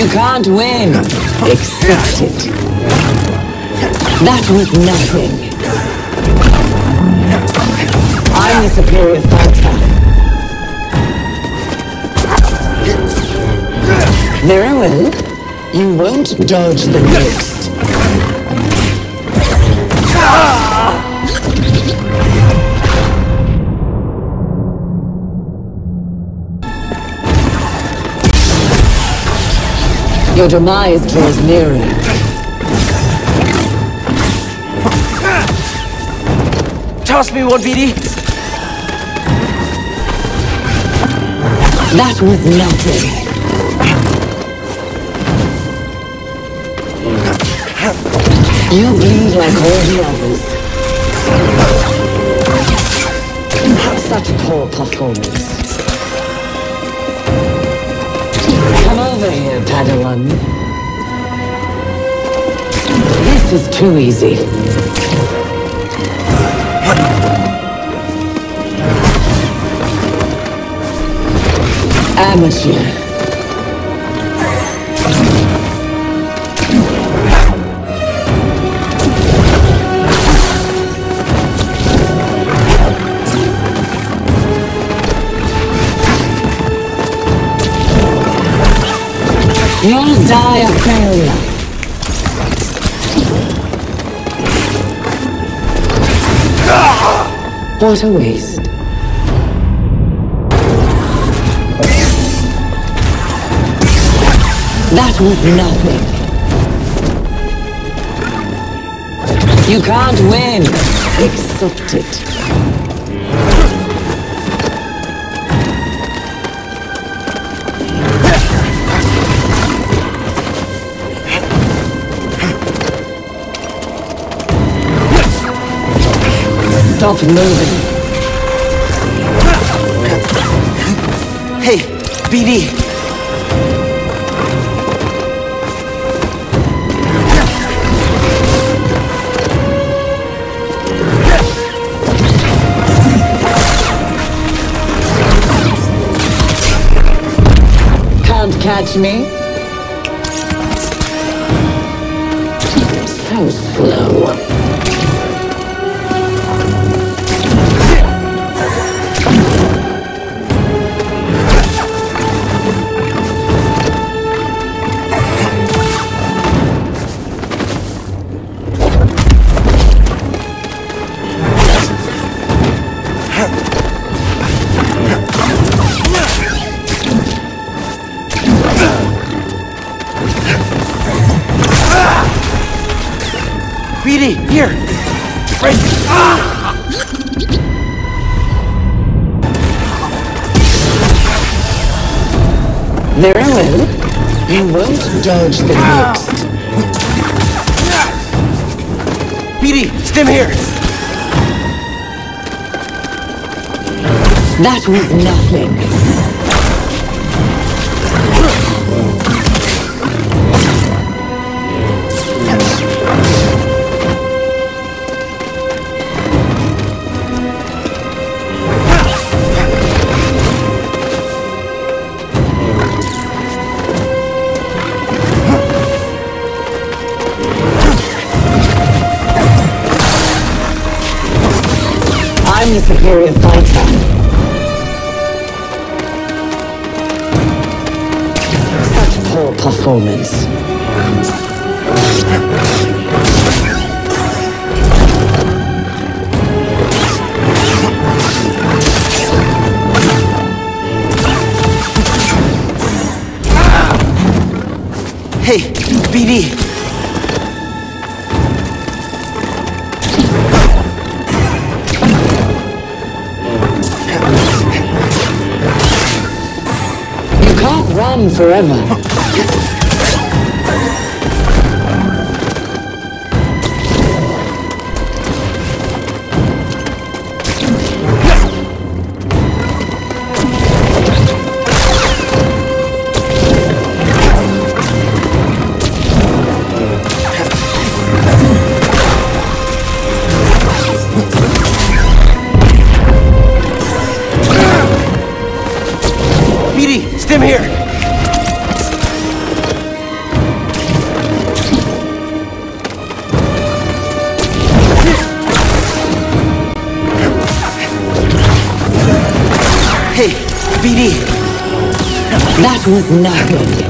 You can't win. Accept it. That was nothing. I'm the superior fighter. Very well. You won't dodge the next. Your demise draws nearer. Toss me one, BD. That was nothing. You bleed like all the others. Have such poor performance. Come over here, Padawan. This is too easy. Amateur. You'll die a failure. What a waste. That was nothing. You can't win. Accept it. Stop moving. Hey, BD. Can't catch me. So Dodge the next. BD, stim here. That was nothing. I'm the superior fighter. Such poor performance. forever. Stim here! That was not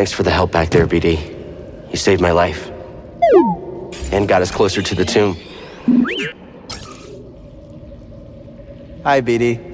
Thanks for the help back there, BD. You saved my life. And got us closer to the tomb. Hi, BD.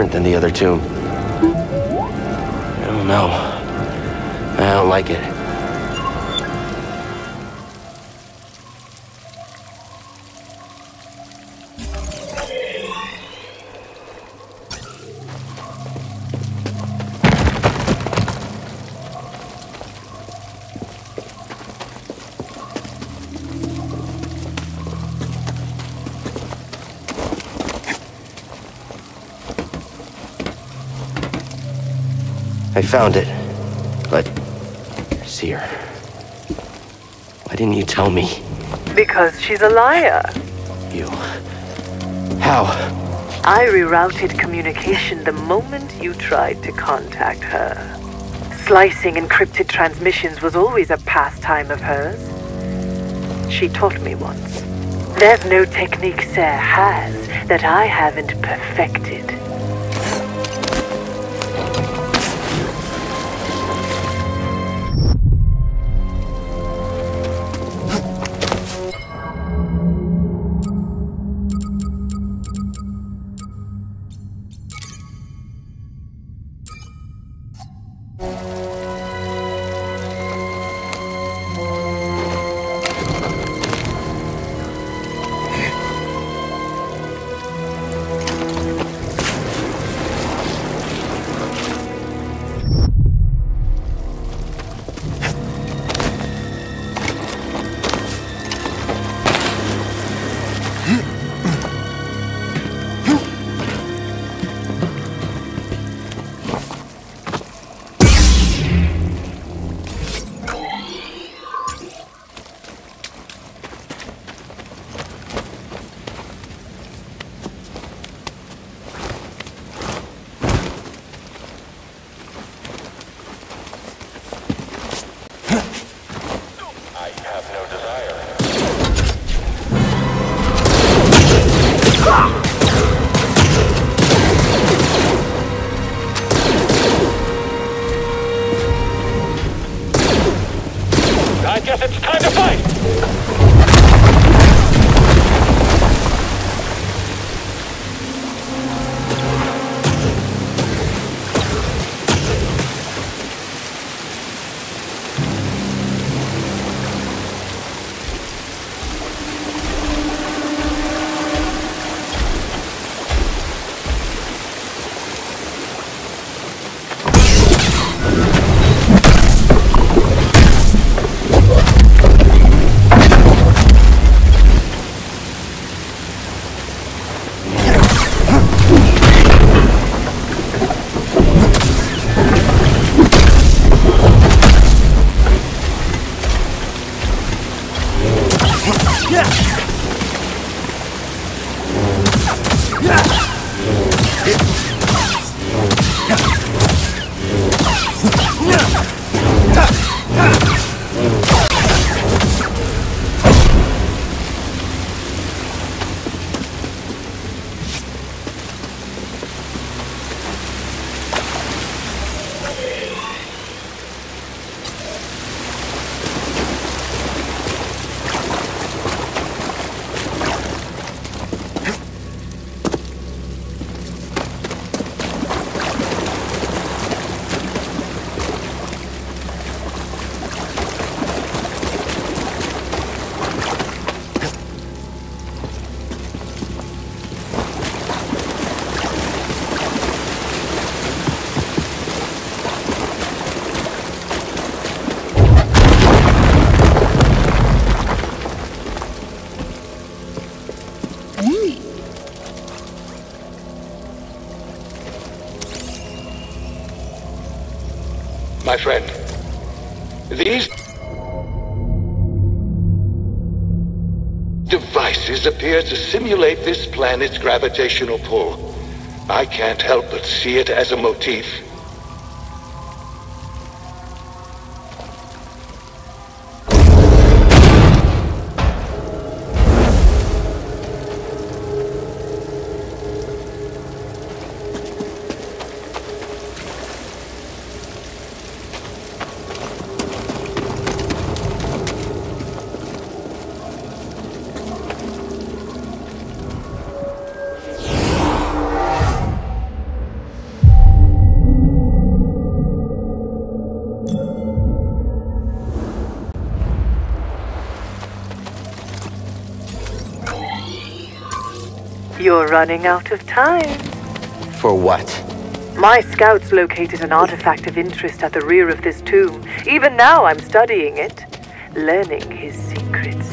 Different than the other tomb. I don't know. I don't like it. I found it. But... Cere... Why didn't you tell me? Because she's a liar. You... How? I rerouted communication the moment you tried to contact her. Slicing encrypted transmissions was always a pastime of hers. She taught me once. There's no technique Cere has that I haven't perfected. My friend. These devices appear to simulate this planet's gravitational pull. I can't help but see it as a motif. You're running out of time. For what? My scouts located an artifact of interest at the rear of this tomb. Even now I'm studying it, learning his secrets.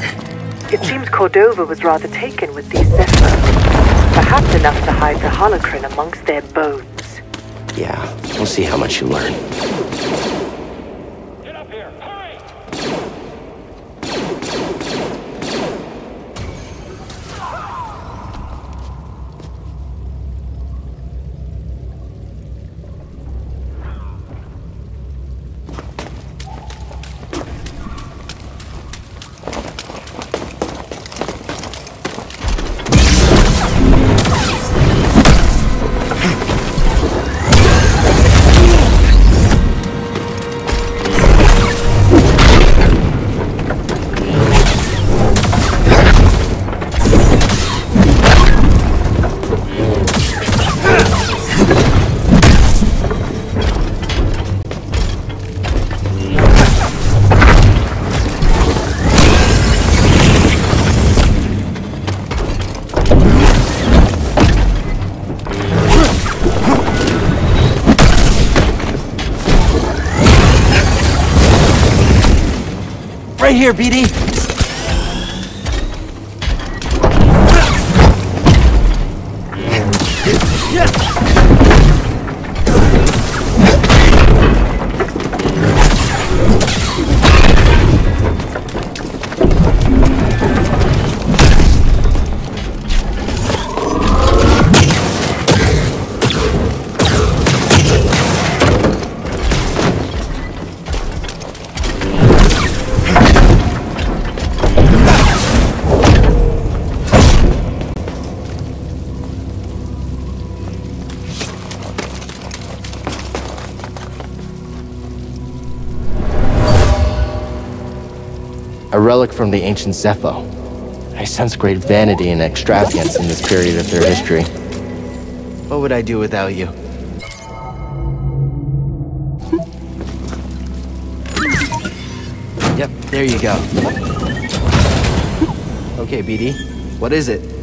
It seems Cordova was rather taken with these Zeffo. Perhaps enough to hide the holocron amongst their bones. Yeah, we'll see how much you learn. Here, BD! A relic from the ancient Zeffo. I sense great vanity and extravagance in this period of their history. What would I do without you? Yep, there you go. Okay, BD, what is it?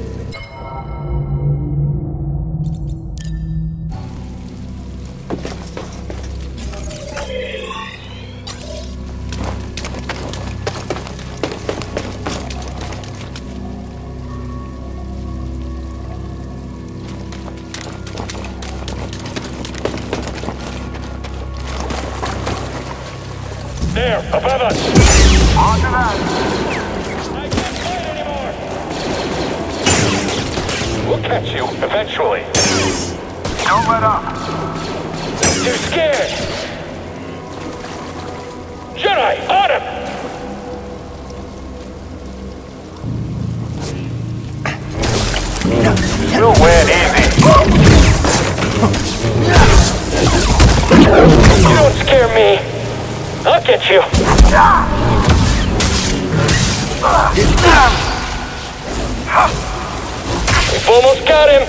We've almost got him.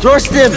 Dorstim!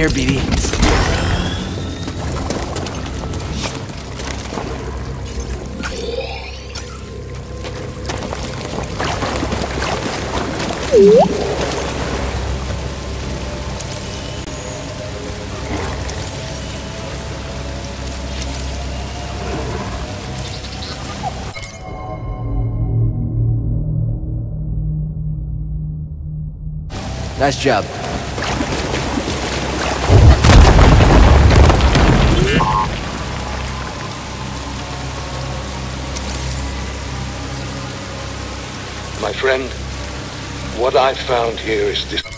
here, BD. Nice job. Friend, what I found here is this.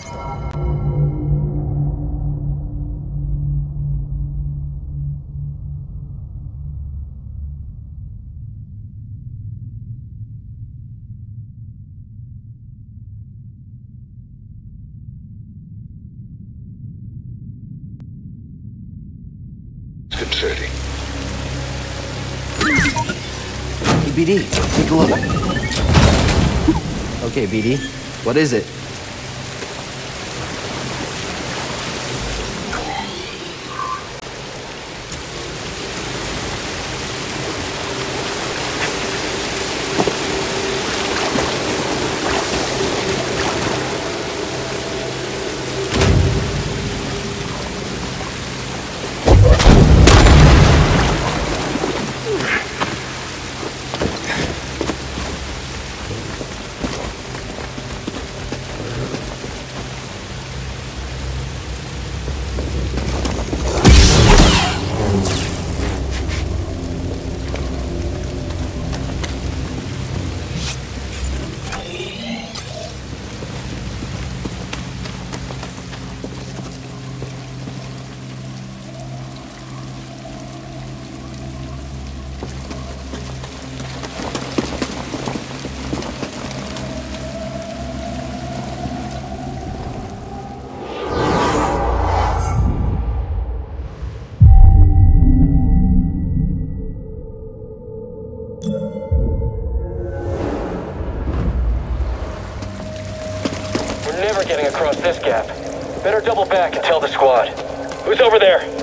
BD, what is it? This gap. Better double back and tell the squad. Who's over there?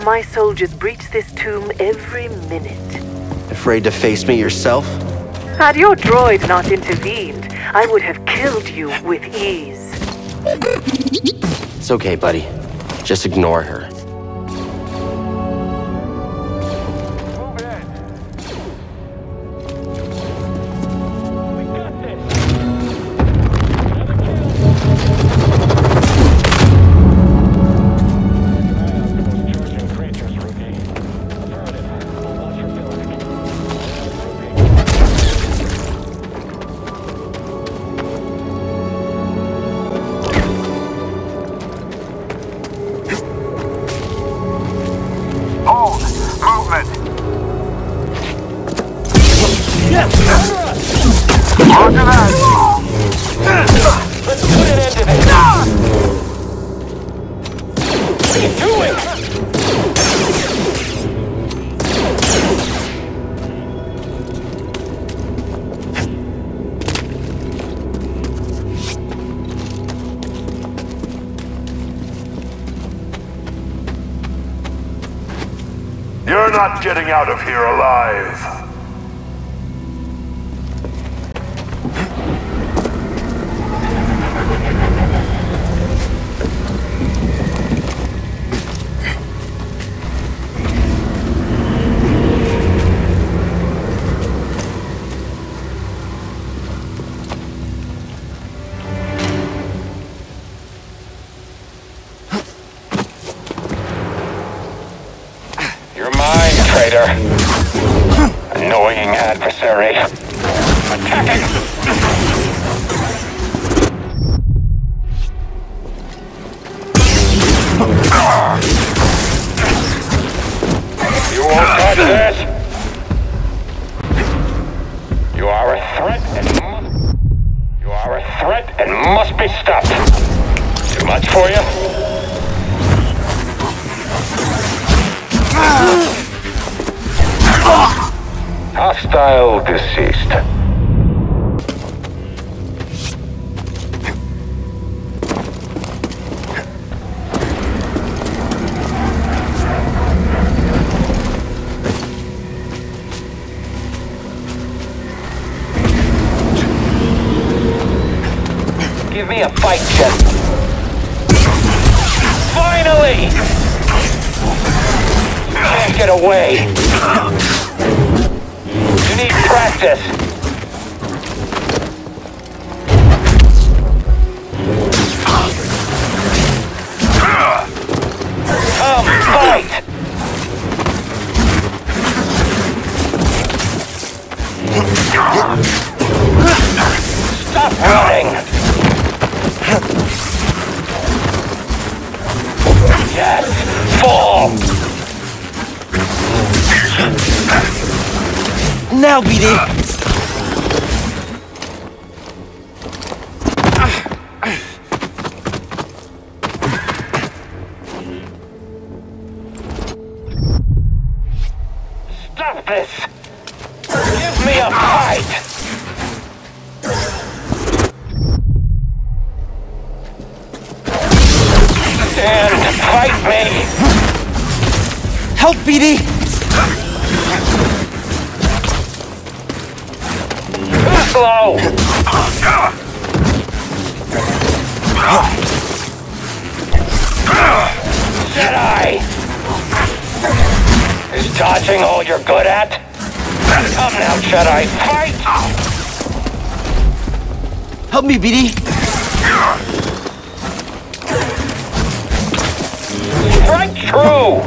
Of my soldiers breach this tomb every minute. Afraid to face me yourself? Had your droid not intervened, I would have killed you with ease. It's okay, buddy. Just ignore her. Not getting out of here alive. Stand, fight me! Help, BD! Slow! Jedi! Is dodging all you're good at? Come now, Jedi, fight! Help me, BD! True!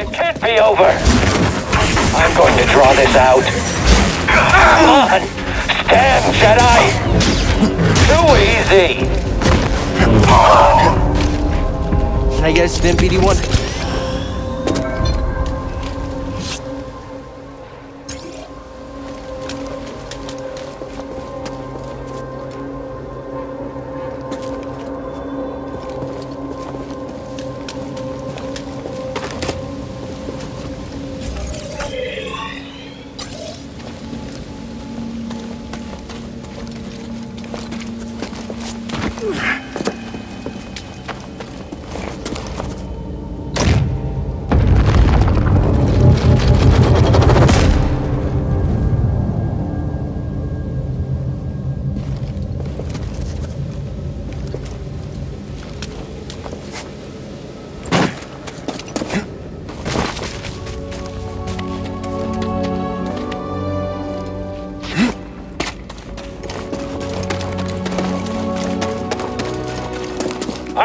It can't be over. I'm going to draw this out. Come on! Stand, Jedi! Too easy! I a spin, BD1?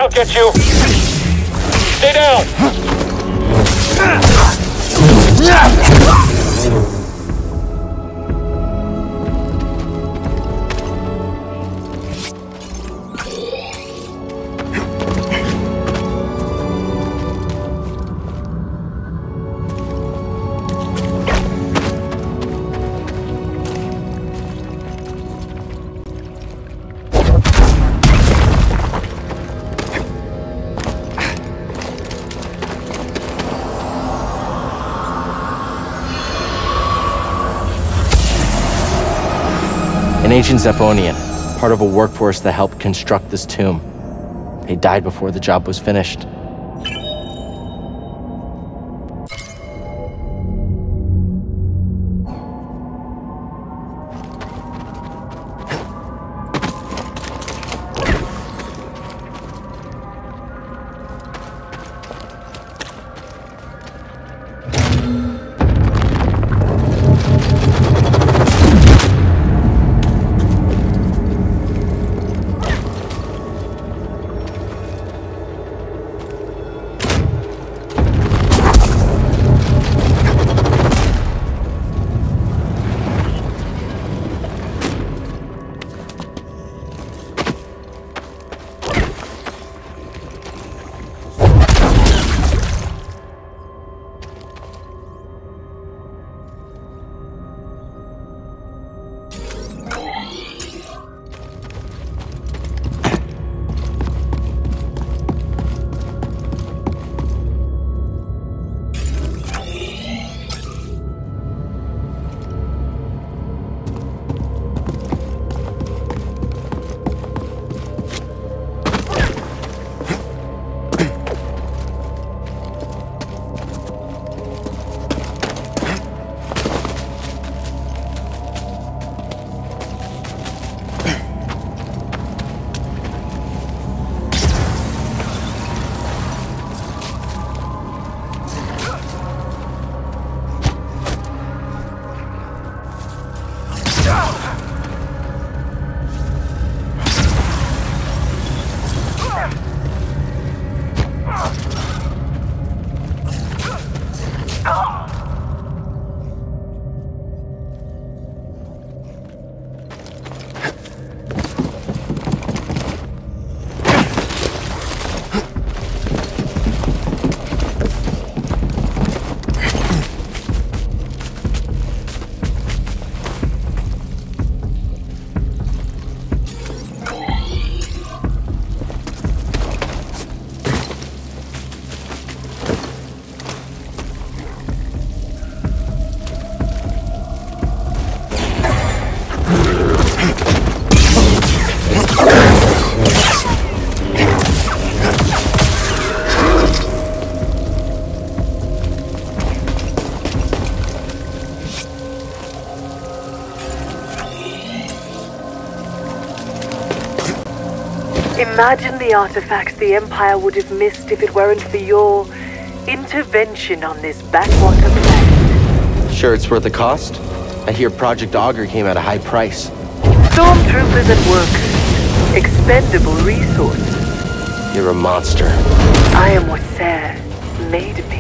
I'll get you! Stay down! Ancient Zephonian, part of a workforce that helped construct this tomb. They died before the job was finished. Imagine the artifacts the Empire would have missed if it weren't for your intervention on this backwater planet. Sure it's worth the cost? I hear Project Augur came at a high price. Stormtroopers and workers. Expendable resources. You're a monster. I am what Cere made me.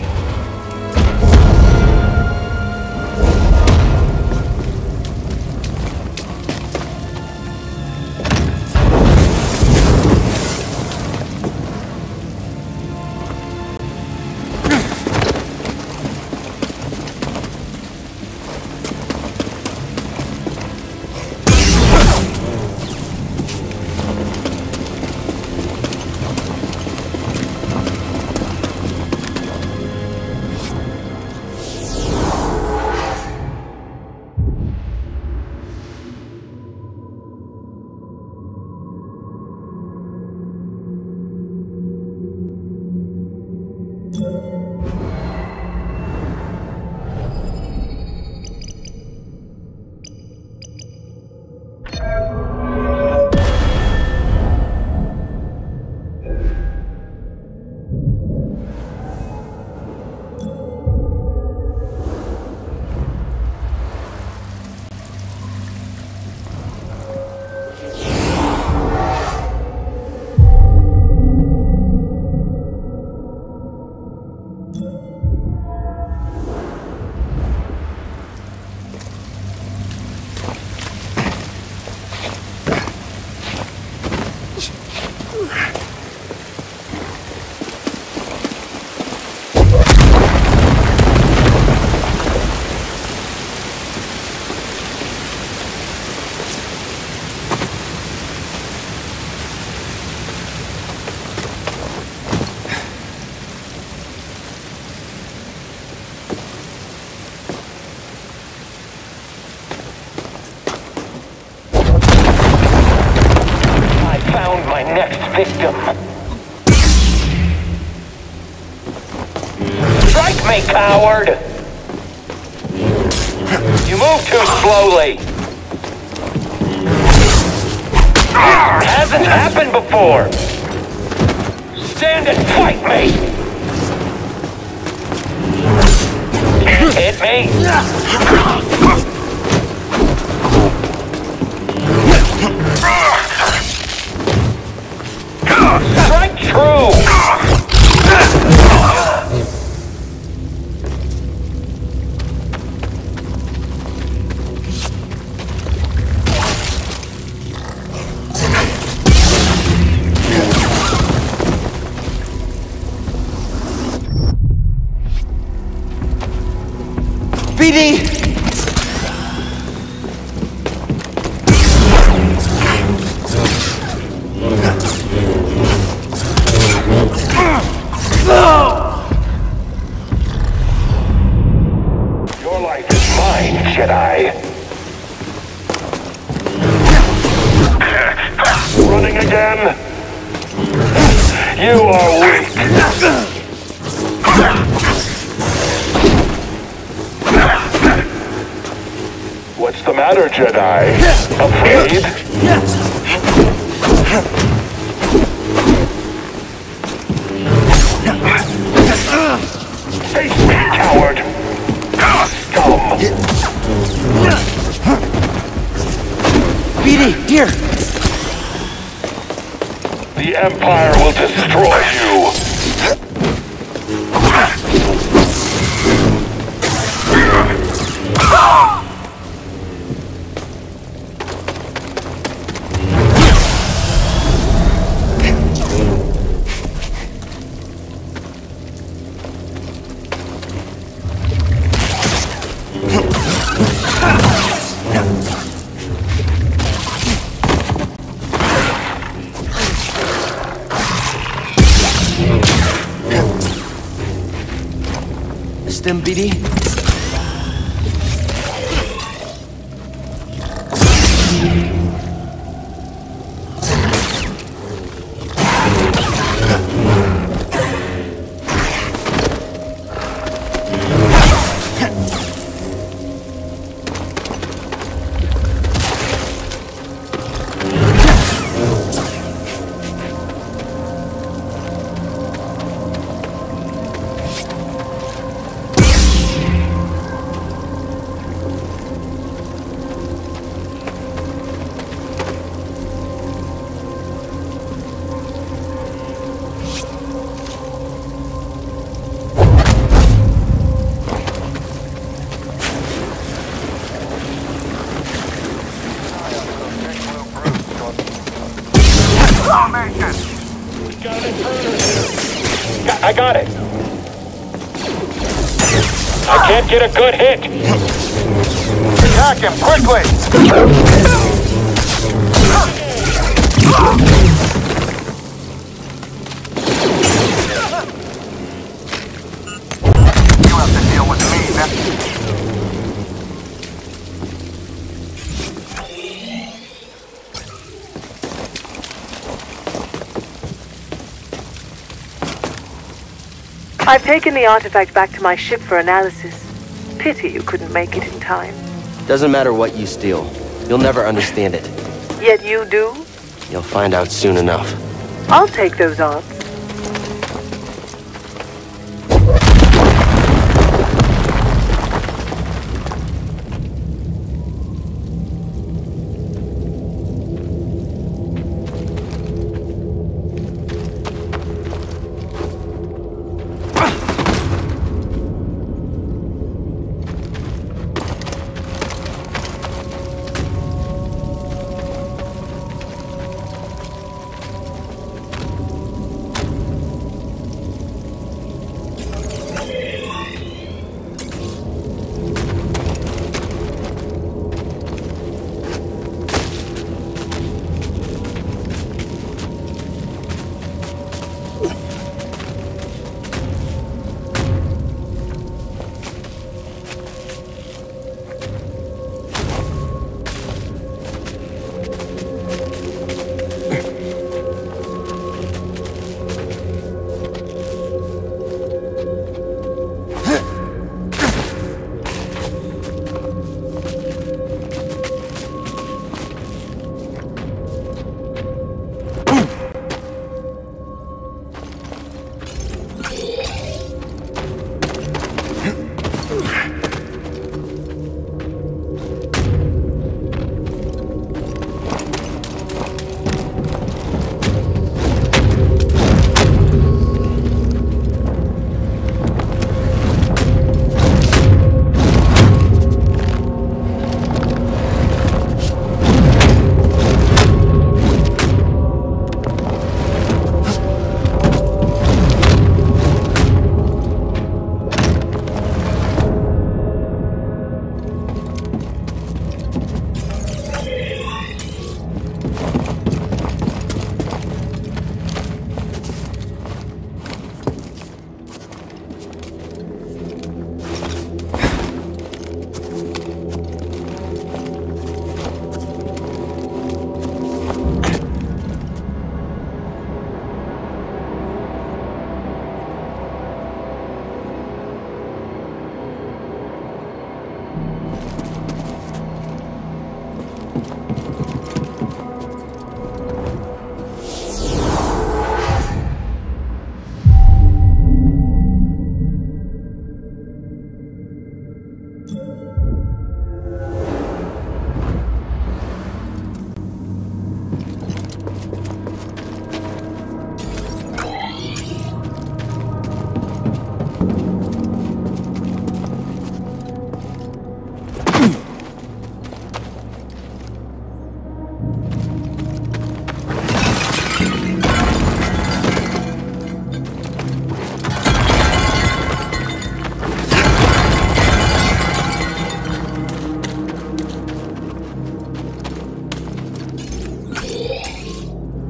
BD! Stim BD? I've taken the artifact back to my ship for analysis. Pity you couldn't make it in time. Doesn't matter what you steal. You'll never understand it. Yet you do? You'll find out soon enough. I'll take those odds.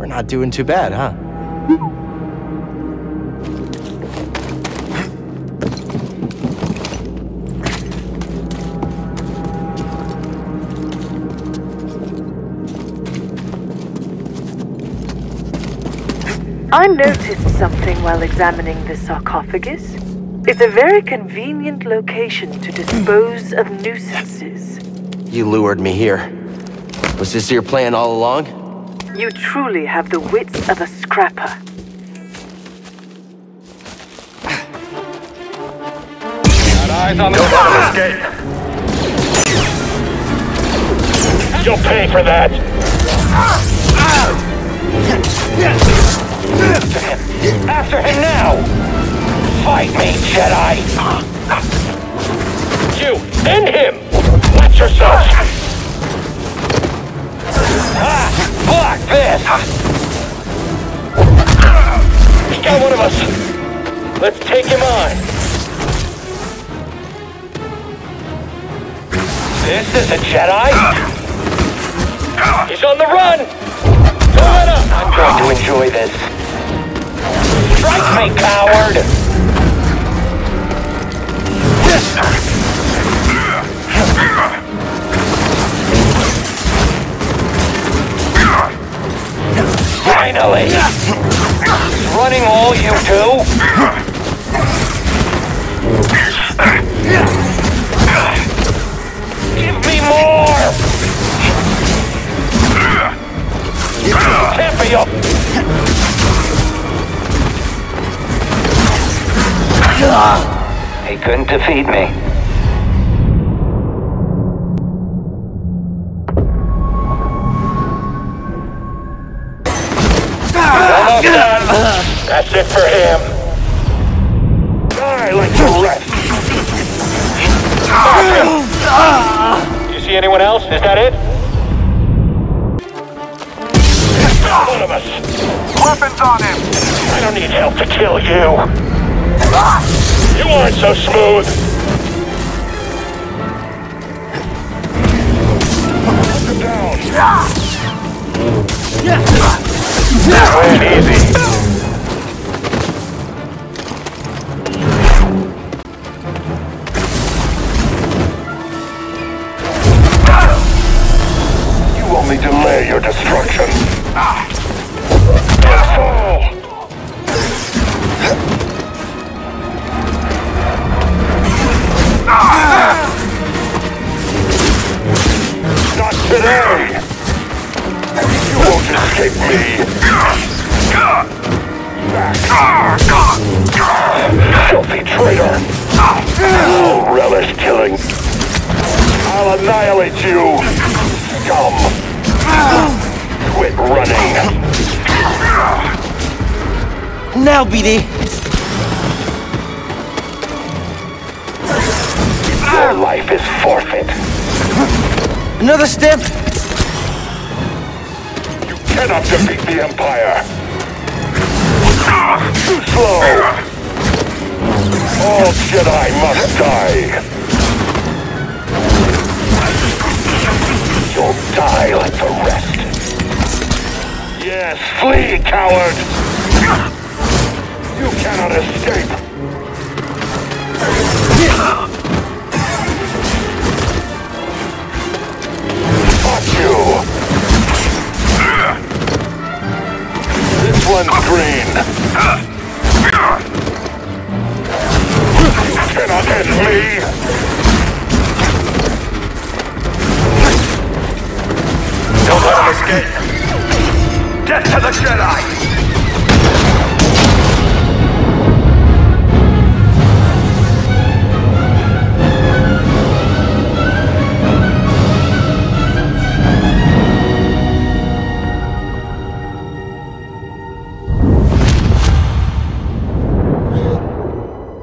We're not doing too bad, huh? I noticed something while examining the sarcophagus. It's a very convenient location to dispose of nuisances. You lured me here. Was this your plan all along? You truly have the wits of a scrapper. The Escape! You'll pay for that! After him now! Fight me, Jedi! You, end him! Watch yourself! This! He's got one of us! Let's take him on. This is a Jedi. He's on the run. I'm going to enjoy this. Strike me, coward. Finally! Running all you two? Give me more! Temper your... He couldn't defeat me. It for him. Die like the rest. Stop you see anyone else? Is that it? One of us. Weapons on him! I don't need help to kill you. You aren't so smooth. Put him down. Went easy. Now, BD. Your life is forfeit. Another step. You cannot defeat the Empire! Ah, too slow! All Jedi must die! You'll die like the rest. Yes, flee, coward! Cannot escape! Fuck you! This one's green. You cannot end me! Don't let him escape! Get to the Jedi!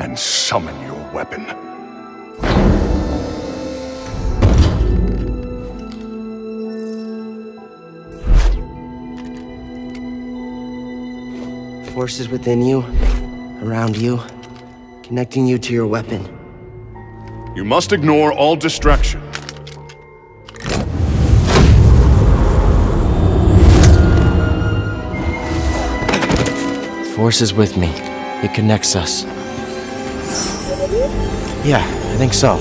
and summon your weapon. Forces within you, around you, connecting you to your weapon. You must ignore all distraction. Force is with me. It connects us. Yeah, I think so.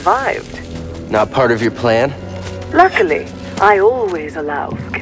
Survived. Not part of your plan? Luckily, I always allow for.